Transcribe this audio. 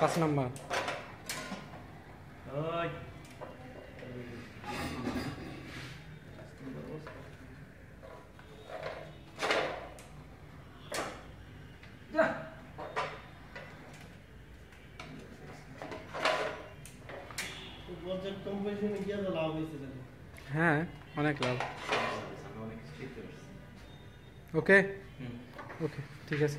পাঁচ নম্বর হ্যাঁ অনেক লাভ ওকে ওকে ঠিক আছে